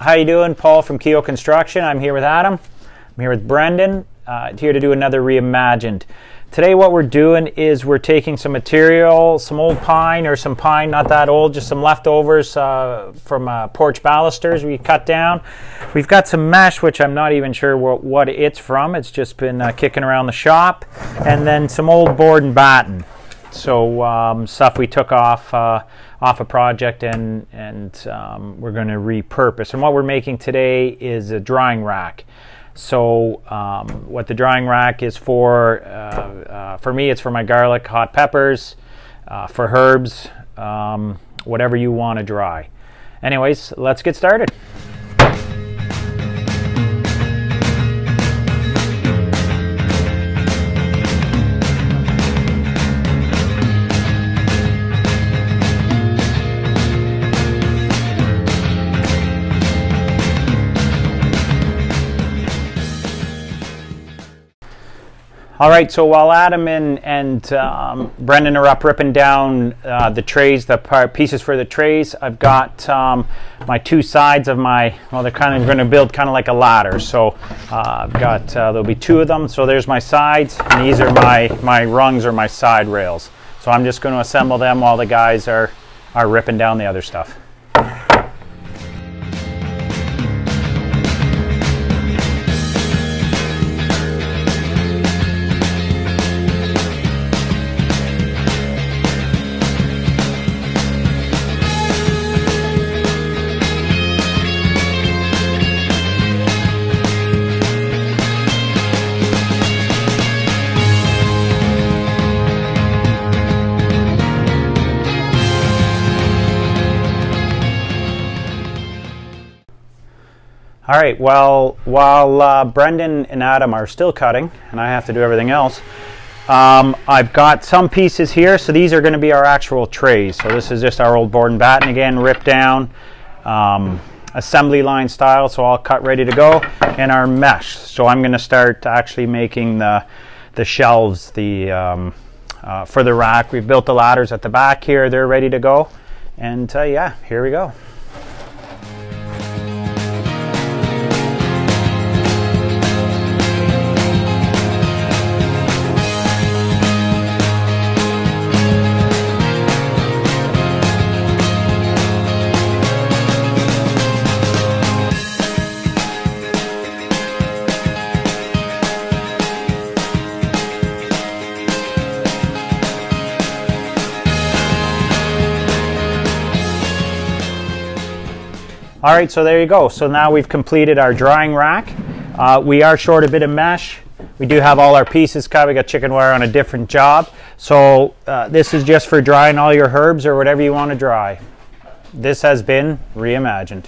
How you doing? Paul from Keogh Construction. I'm here with Adam. I'm here with Brendan. Uh, here to do another reimagined. Today what we're doing is we're taking some material, some old pine or some pine, not that old, just some leftovers uh, from uh, porch balusters we cut down. We've got some mesh, which I'm not even sure what, what it's from. It's just been uh, kicking around the shop. And then some old board and batten. So um, stuff we took off uh, off a project and and um, we're going to repurpose. And what we're making today is a drying rack. So um, what the drying rack is for, uh, uh, for me, it's for my garlic, hot peppers, uh, for herbs, um, whatever you want to dry. Anyways, let's get started. All right, so while Adam and, and um, Brendan are up ripping down uh, the trays, the pieces for the trays, I've got um, my two sides of my, well, they're kind of going to build kind of like a ladder. So uh, I've got, uh, there'll be two of them. So there's my sides, and these are my, my rungs or my side rails. So I'm just going to assemble them while the guys are, are ripping down the other stuff. All right, well, while uh, Brendan and Adam are still cutting, and I have to do everything else, um, I've got some pieces here. So these are going to be our actual trays. So this is just our old board and batten again, ripped down, um, assembly line style, so all cut ready to go, and our mesh. So I'm going to start actually making the, the shelves the, um, uh, for the rack. We've built the ladders at the back here. They're ready to go. And uh, yeah, here we go. All right, so there you go. So now we've completed our drying rack. Uh, we are short a bit of mesh. We do have all our pieces cut. We got chicken wire on a different job. So uh, this is just for drying all your herbs or whatever you want to dry. This has been reimagined.